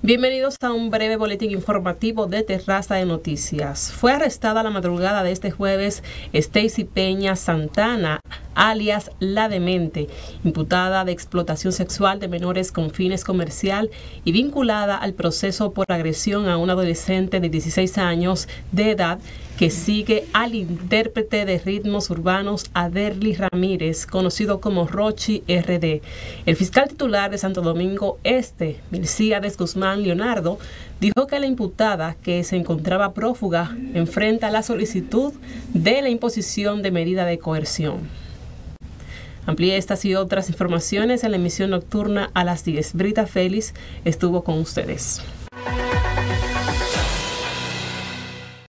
Bienvenidos a un breve boletín informativo de Terraza de Noticias. Fue arrestada la madrugada de este jueves Stacy Peña Santana, alias La Demente, imputada de explotación sexual de menores con fines comercial y vinculada al proceso por agresión a un adolescente de 16 años de edad que sigue al intérprete de ritmos urbanos Aderly Ramírez, conocido como Rochi RD. El fiscal titular de Santo Domingo Este, Milcíades Guzmán Leonardo, dijo que la imputada, que se encontraba prófuga, enfrenta la solicitud de la imposición de medida de coerción. Amplíe estas y otras informaciones en la emisión nocturna a las 10. Brita Félix estuvo con ustedes.